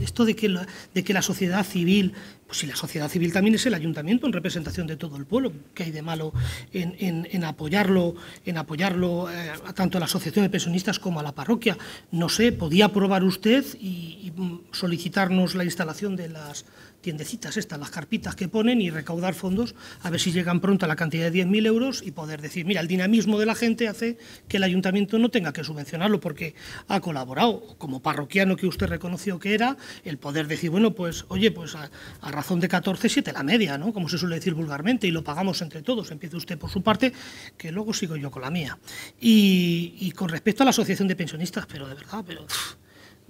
esto de que, de que la sociedad civil, pues si la sociedad civil también es el ayuntamiento en representación de todo el pueblo, ¿qué hay de malo en, en, apoyarlo, en apoyarlo eh, tanto a la asociación de pensionistas como a la parroquia? No sé, podía aprobar usted y, y solicitarnos la instalación de las tiendecitas estas, las carpitas que ponen y recaudar fondos a ver si llegan pronto a la cantidad de 10.000 euros y poder decir, mira, el dinamismo de la gente hace que el ayuntamiento no tenga que subvencionarlo porque ha colaborado, como parroquiano que usted reconoció que era, el poder decir, bueno, pues, oye, pues a razón de 14, 7 la media, ¿no? Como se suele decir vulgarmente, y lo pagamos entre todos, empiece usted por su parte, que luego sigo yo con la mía. Y, con respecto a la asociación de pensionistas, pero de verdad, pero...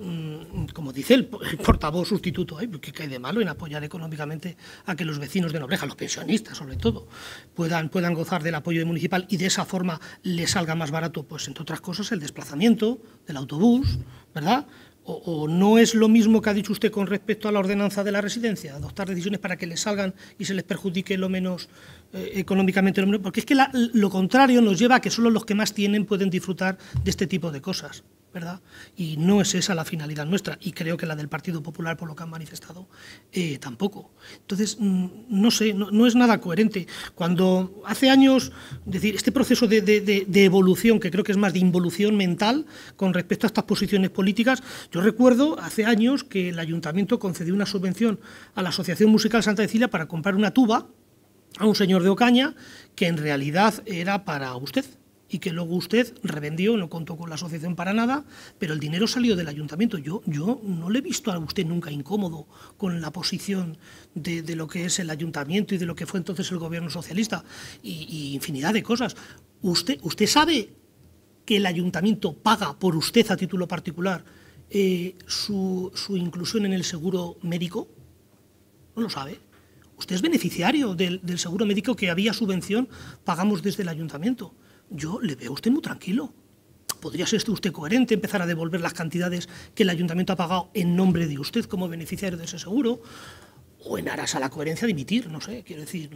Mm, como dice el, portavoz sustituto, ¿qué hay de malo en apoyar económicamente a que los vecinos de Nobleja, los pensionistas sobre todo, puedan, puedan gozar del apoyo municipal y de esa forma les salga más barato, pues entre otras cosas, el desplazamiento del autobús, ¿verdad? O, no es lo mismo que ha dicho usted con respecto a la ordenanza de la residencia, adoptar decisiones para que les salgan y se les perjudique lo menos eh, económicamente, lo menos, porque es que lo contrario nos lleva a que solo los que más tienen pueden disfrutar de este tipo de cosas. Y no es esa la finalidad nuestra, y creo que la del Partido Popular, por lo que han manifestado, eh, tampoco. Entonces, mm, no sé, no, es nada coherente. Cuando hace años, decir, este proceso de, de, de, evolución, que creo que es más de involución mental con respecto a estas posiciones políticas, yo recuerdo hace años que el Ayuntamiento concedió una subvención a la Asociación Musical Santa Cecilia para comprar una tuba a un señor de Ocaña que en realidad era para usted y que luego usted revendió, no contó con la asociación para nada, pero el dinero salió del ayuntamiento. Yo, yo no le he visto a usted nunca incómodo con la posición de, de lo que es el ayuntamiento y de lo que fue entonces el gobierno socialista y, infinidad de cosas. ¿Usted, ¿Usted sabe que el ayuntamiento paga por usted a título particular eh, su, su inclusión en el seguro médico? ¿No lo sabe? Usted es beneficiario del, del seguro médico que había subvención, pagamos desde el ayuntamiento yo le veo a usted muy tranquilo. ¿Podría ser usted coherente, empezar a devolver las cantidades que el ayuntamiento ha pagado en nombre de usted como beneficiario de ese seguro? O en aras a la coherencia de emitir, no sé, quiero decir,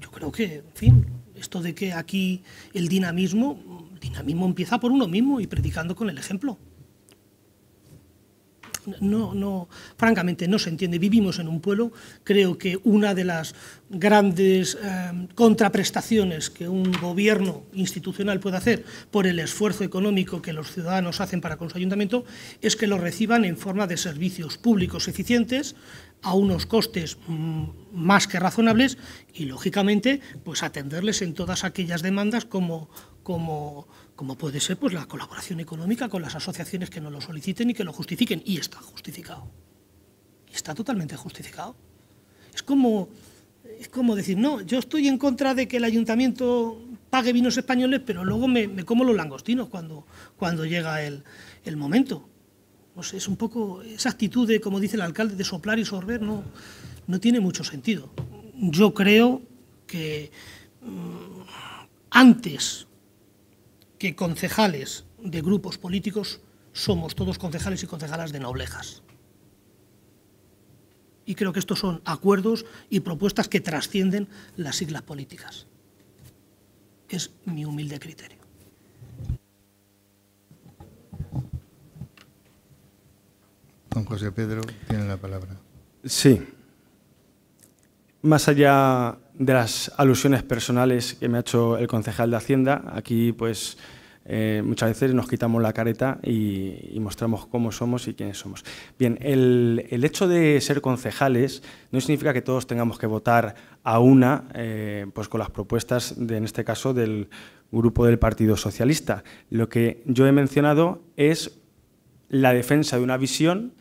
yo creo que, en fin, esto de que aquí el dinamismo, el dinamismo empieza por uno mismo y predicando con el ejemplo no, no, francamente no se entiende. Vivimos en un pueblo, creo que una de las grandes eh, contraprestaciones que un gobierno institucional puede hacer por el esfuerzo económico que los ciudadanos hacen para con su ayuntamiento es que lo reciban en forma de servicios públicos eficientes a unos costes mm, más que razonables y, lógicamente, pues atenderles en todas aquellas demandas como, como, como puede ser pues, la colaboración económica con las asociaciones que nos lo soliciten y que lo justifiquen. Y está justificado. Y está totalmente justificado. Es como, es como decir, no, yo estoy en contra de que el ayuntamiento pague vinos españoles, pero luego me, como los langostinos cuando, cuando llega el, el momento. Es un poco esa actitud de, como dice el alcalde, de soplar y sorber, no, no tiene mucho sentido. Yo creo que mmm, antes que concejales de grupos políticos somos todos concejales y concejalas de noblejas. Y creo que estos son acuerdos y propuestas que trascienden las siglas políticas. Es mi humilde criterio.
Don José Pedro tiene la palabra.
Sí. Más allá de las alusiones personales que me ha hecho el concejal de Hacienda, aquí pues eh, muchas veces nos quitamos la careta y, mostramos cómo somos y quiénes somos. Bien, el, el, hecho de ser concejales no significa que todos tengamos que votar a una eh, pues con las propuestas, de, en este caso, del grupo del Partido Socialista. Lo que yo he mencionado es la defensa de una visión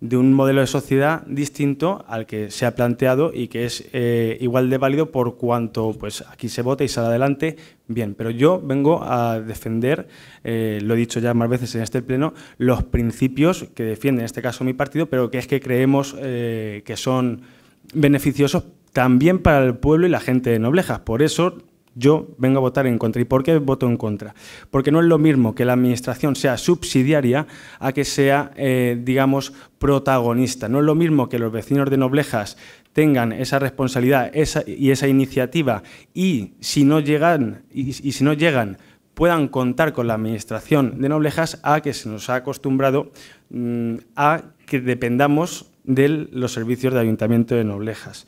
de un modelo de sociedad distinto al que se ha planteado y que es eh, igual de válido por cuanto pues, aquí se vota y sale adelante, bien. Pero yo vengo a defender, eh, lo he dicho ya más veces en este pleno, los principios que defiende en este caso mi partido, pero que es que creemos eh, que son beneficiosos también para el pueblo y la gente de Noblejas. Por eso yo vengo a votar en contra. ¿Y por qué voto en contra? Porque no es lo mismo que la Administración sea subsidiaria a que sea, eh, digamos, protagonista. No es lo mismo que los vecinos de Noblejas tengan esa responsabilidad y esa iniciativa y si no llegan, y, si no llegan puedan contar con la Administración de Noblejas a que se nos ha acostumbrado mm, a que dependamos de los servicios de Ayuntamiento de Noblejas.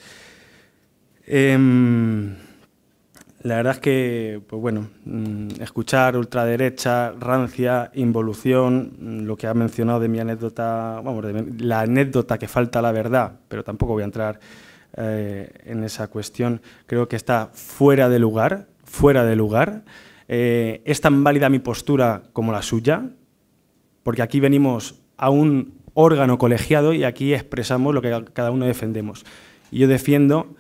Em, la verdad es que, pues bueno, mm, escuchar ultraderecha, rancia, involución, mm, lo que ha mencionado de mi anécdota, vamos, la anécdota que falta la verdad, pero tampoco voy a entrar eh, en esa cuestión, creo que está fuera de lugar, fuera de lugar. Eh, es tan válida mi postura como la suya, porque aquí venimos a un órgano colegiado y aquí expresamos lo que cada uno defendemos. Y yo defiendo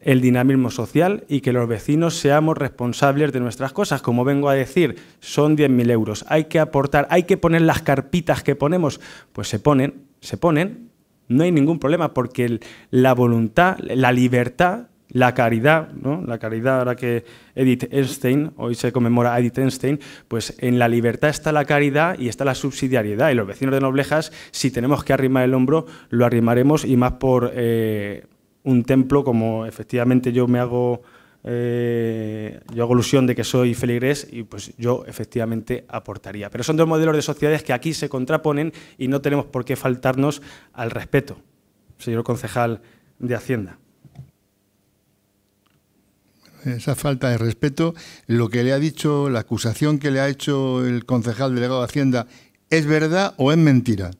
el dinamismo social y que los vecinos seamos responsables de nuestras cosas. Como vengo a decir, son 10.000 euros. Hay que aportar, hay que poner las carpitas que ponemos. Pues se ponen, se ponen. No hay ningún problema porque la voluntad, la libertad, la caridad, ¿no? la caridad ahora que Edith Einstein, hoy se conmemora a Edith Einstein, pues en la libertad está la caridad y está la subsidiariedad. Y los vecinos de Noblejas, si tenemos que arrimar el hombro, lo arrimaremos y más por... Eh, un templo como efectivamente yo me hago, eh, yo hago ilusión de que soy feligrés y pues yo efectivamente aportaría. Pero son dos modelos de sociedades que aquí se contraponen y no tenemos por qué faltarnos al respeto, señor concejal de Hacienda.
Esa falta de respeto, lo que le ha dicho, la acusación que le ha hecho el concejal delegado de Hacienda, ¿es verdad o es mentira?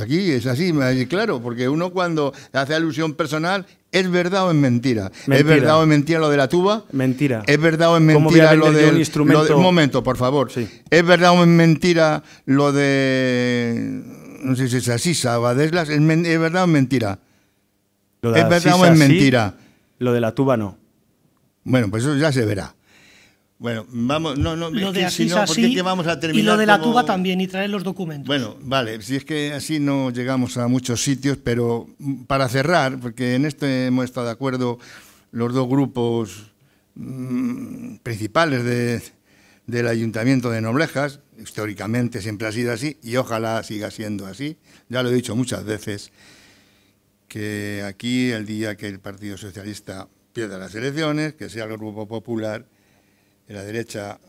Aquí es así, claro, porque uno cuando hace alusión personal, ¿es verdad o es mentira? ¿Es verdad o es mentira lo de la tuba?
Mentira.
¿Es verdad o es mentira lo, de un instrumento? un momento, por favor. Sí. ¿Es verdad o es mentira lo de... No sé si es así, Sabadeslas? ¿Es, ¿Es verdad o es mentira?
¿Es verdad o es mentira? lo de la tuba no.
Bueno, pues eso ya se verá. Bueno, vamos, no, no,
lo de así, vamos a terminar. Y lo de la tuba también, y traer los documentos.
Bueno, vale, si es que así no llegamos a muchos sitios, pero para cerrar, porque en esto hemos estado de acuerdo los dos grupos mm, principales del Ayuntamiento de Noblejas, históricamente siempre ha sido así, y ojalá siga siendo así. Ya lo he dicho muchas veces, que aquí el día que el Partido Socialista pierda las elecciones, que sea el Grupo Popular de la derecha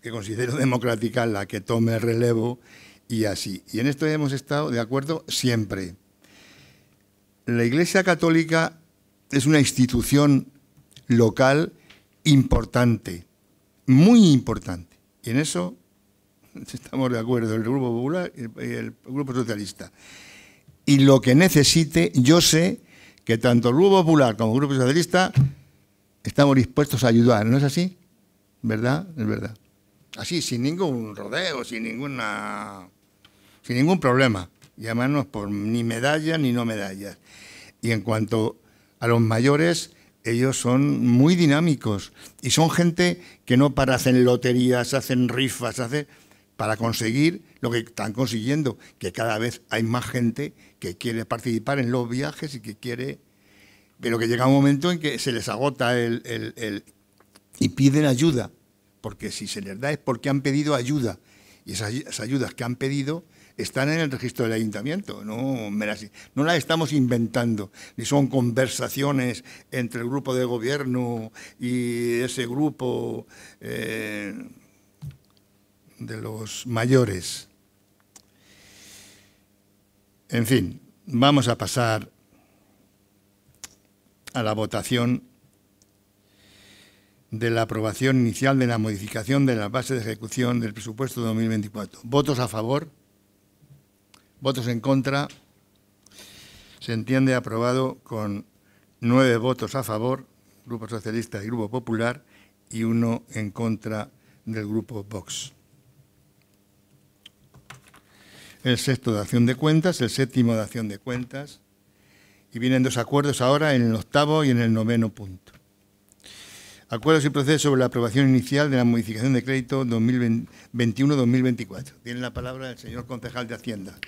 que considero (laughs) democrática la que tome el relevo y así. Y en esto hemos estado de acuerdo siempre. La Iglesia Católica es una institución local importante, muy importante. Y en eso (laughs) estamos de acuerdo, el Grupo Popular y el Grupo Socialista. Y lo que necesite, yo sé que tanto el Grupo Popular como el Grupo Socialista estamos dispuestos a ayudar, ¿no es así? ¿Verdad? Es verdad. Así, sin ningún rodeo, sin ninguna sin ningún problema. Llamarnos por ni medallas ni no medallas. Y en cuanto a los mayores, ellos son muy dinámicos y son gente que no para hacen loterías, hacen rifas, hacen para conseguir lo que están consiguiendo, que cada vez hay más gente que quiere participar en los viajes y que quiere, pero que llega un momento en que se les agota el, el y piden ayuda porque si se les da es porque han pedido ayuda. Y esas, ayudas que han pedido están en el registro del ayuntamiento, no, las estamos inventando, ni son conversaciones entre el grupo de gobierno y ese grupo eh, de los mayores. En fin, vamos a pasar a la votación de la aprobación inicial de la modificación de la base de ejecución del presupuesto de 2024. ¿Votos a favor? ¿Votos en contra? Se entiende aprobado con nueve votos a favor, Grupo Socialista y Grupo Popular, y uno en contra del Grupo Vox. el sexto de acción de cuentas, el séptimo de acción de cuentas, y vienen dos acuerdos ahora en el octavo y en el noveno punto. Acuerdos y procesos sobre la aprobación inicial de la modificación de crédito 2021-2024. Tiene la palabra el señor concejal de Hacienda.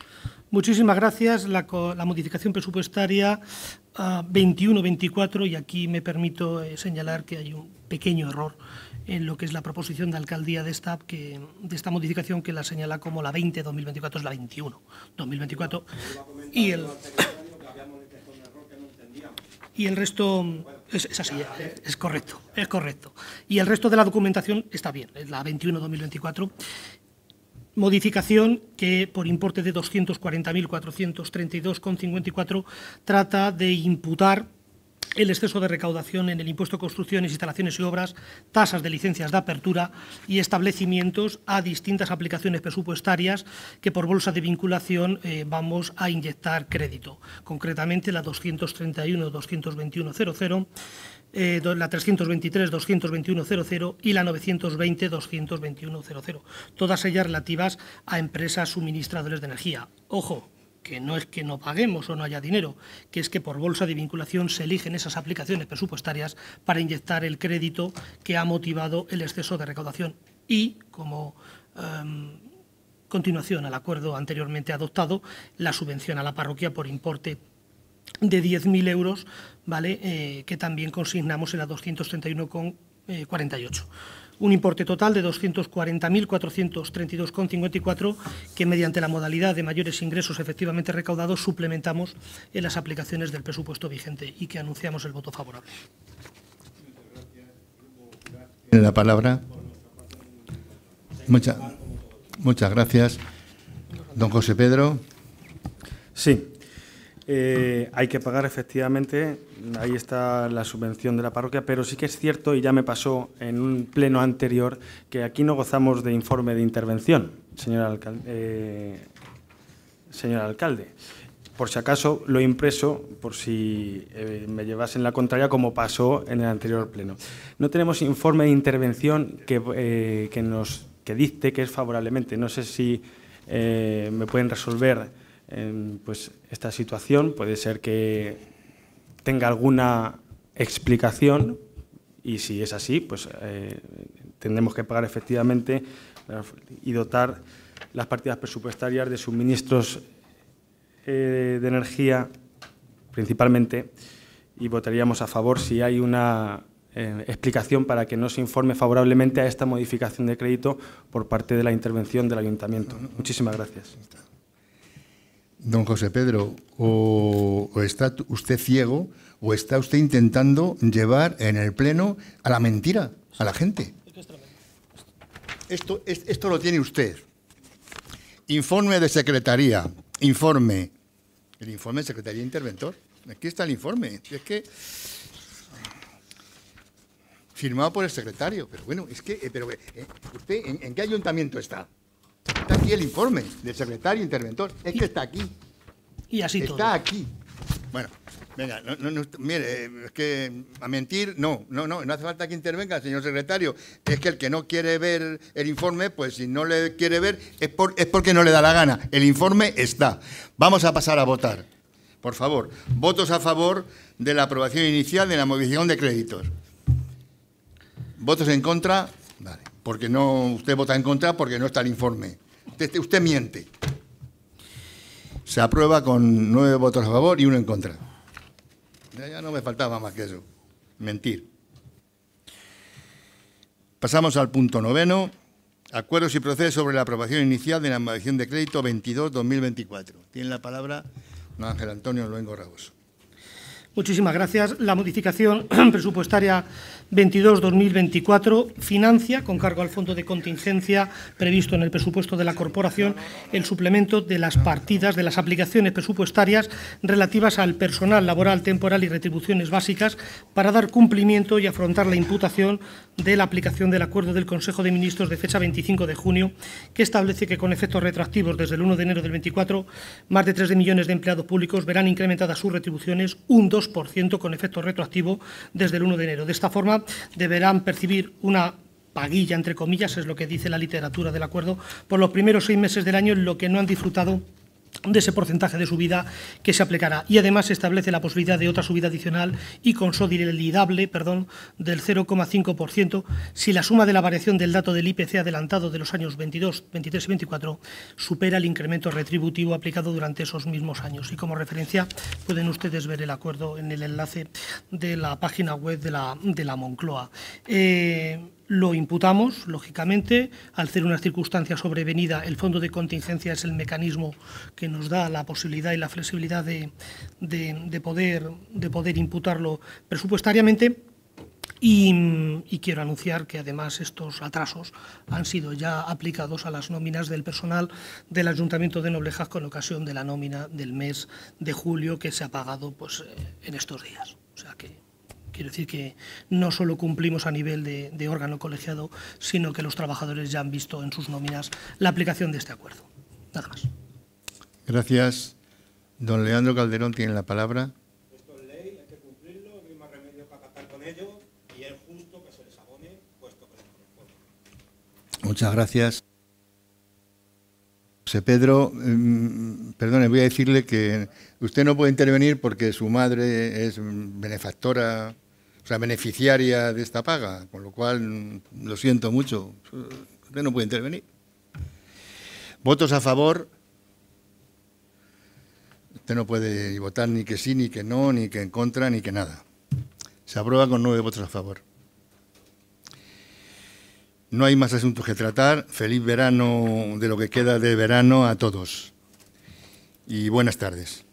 Muchísimas gracias. La, modificación presupuestaria 21-24, ah, y aquí me permito eh, señalar que hay un pequeño error en lo que es la proposición de alcaldía de esta, que, de esta modificación que la señala como la 20-2024, es la 21-2024. Y el, (coughs) y el resto es, así, es, correcto, es correcto. Y el resto de la documentación está bien, la 21-2024 modificación que por importe de 240.432,54 trata de imputar el exceso de recaudación en el impuesto de construcciones, instalaciones y obras, tasas de licencias de apertura y establecimientos a distintas aplicaciones presupuestarias que por bolsa de vinculación eh, vamos a inyectar crédito. Concretamente la 231-221-00 eh, la 323-221-00 y la 920-221-00, todas ellas relativas a empresas suministradores de energía. Ojo, que no es que no paguemos o no haya dinero, que es que por bolsa de vinculación se eligen esas aplicaciones presupuestarias para inyectar el crédito que ha motivado el exceso de recaudación. Y, como em, continuación al acuerdo anteriormente adoptado, la subvención a la parroquia por importe de 10.000 euros, ¿vale? Eh, que también consignamos en la 231,48. Un importe total de 240.432,54 que mediante la modalidad de mayores ingresos efectivamente recaudados suplementamos en las aplicaciones del presupuesto vigente y que anunciamos el voto favorable.
la palabra. Muchas, muchas gracias. Don José Pedro.
Sí, eh, hay que pagar efectivamente, ahí está la subvención de la parroquia, pero sí que es cierto, y ya me pasó en un pleno anterior, que aquí no gozamos de informe de intervención, señor alcalde. Eh, señor alcalde. Por si acaso lo he impreso, por si eh, me llevasen la contraria, como pasó en el anterior pleno. No tenemos informe de intervención que, que nos que dicte que es favorablemente. No sé si me pueden resolver pues, esta situación. Puede ser que tenga alguna explicación y si es así, pues eh, tendremos que pagar efectivamente y dotar las partidas presupuestarias de suministros eh, de energía principalmente y votaríamos a favor si hay una eh, explicación para que no se informe favorablemente a esta modificación de crédito por parte de la intervención del Ayuntamiento. Muchísimas gracias.
Don José Pedro, o, está usted ciego o está usted intentando llevar en el Pleno a la mentira a la gente. Esto, esto lo tiene usted. Informe de Secretaría, informe. El informe de Secretaría Interventor. Aquí está el informe. Es que firmado por el secretario. Pero bueno, es que, eh, pero, eh, ¿usted en qué ayuntamiento está? Está aquí el informe del secretario interventor. Es que está aquí.
Y así
está
todo.
Está aquí. Bueno, venga, mire, es que a mentir, no, no, no, no hace falta que intervenga, señor secretario. Es que el que no quiere ver el informe, pues si no le quiere ver, es, por, es porque no le da la gana. El informe está. Vamos a pasar a votar. Por favor, votos a favor de la aprobación inicial de la modificación de créditos. ¿Votos en contra? Vale porque no, usted vota en contra porque no está el informe. Usted, miente. Se aprueba con nueve votos a favor y uno en contra. Ya, no me faltaba más que eso. Mentir. Pasamos al punto noveno. Acuerdos y procesos sobre la aprobación inicial de la medición de crédito 22-2024. Tiene la palabra don Ángel Antonio Luengo Raboso.
Muchísimas gracias. La modificación (clears throat) presupuestaria 22-2024 financia, con cargo al fondo de contingencia previsto en el presupuesto de la Corporación, el suplemento de las partidas de las aplicaciones presupuestarias relativas al personal laboral temporal y retribuciones básicas para dar cumplimiento y afrontar la imputación de la aplicación del acuerdo del Consejo de Ministros de fecha 25 de junio, que establece que con efectos retroactivos desde el 1 de enero del 24, más de 3 millones de empleados públicos verán incrementadas sus retribuciones un 2% con efecto retroactivo desde el 1 de enero. De esta forma, deberán percibir una paguilla, entre comillas, es lo que dice la literatura del acuerdo, por los primeros seis meses del año en lo que no han disfrutado de ese porcentaje de subida que se aplicará. Y además establece la posibilidad de otra subida adicional y consolidable perdón, del 0,5% si la suma de la variación del dato del IPC adelantado de los años 22, 23 y 24 supera el incremento retributivo aplicado durante esos mismos años. Y como referencia pueden ustedes ver el acuerdo en el enlace de la página web de la, de la Moncloa. Eh, lo imputamos, lógicamente, al ser una circunstancia sobrevenida, el fondo de contingencia es el mecanismo que nos da la posibilidad y la flexibilidad de, poder, de poder imputarlo presupuestariamente. Y, quiero anunciar que además estos atrasos han sido ya aplicados a las nóminas del personal del Ayuntamiento de Noblejas con ocasión de la nómina del mes de julio que se ha pagado pues, eh, en estos días. O sea que Quiero decir que no solo cumplimos a nivel de, órgano colegiado, sino que los trabajadores ya han visto en sus nóminas la aplicación de este acuerdo. Nada más.
Gracias. Don Leandro Calderón tiene la palabra.
Esto es ley, hay que cumplirlo, no hay más remedio que acatar con ello y es justo que se les abone puesto que les corresponde.
Muchas gracias. José Pedro, mm, perdone, voy a decirle que usted no puede intervenir porque su madre es benefactora sea, beneficiaria de esta paga, con lo cual lo siento mucho, usted no puede intervenir. Votos a favor. Usted no puede votar ni que sí, ni que no, ni que en contra, ni que nada. Se aprueba con nueve votos a favor. No hay más asuntos que tratar. Feliz verano de lo que queda de verano a todos. Y buenas tardes.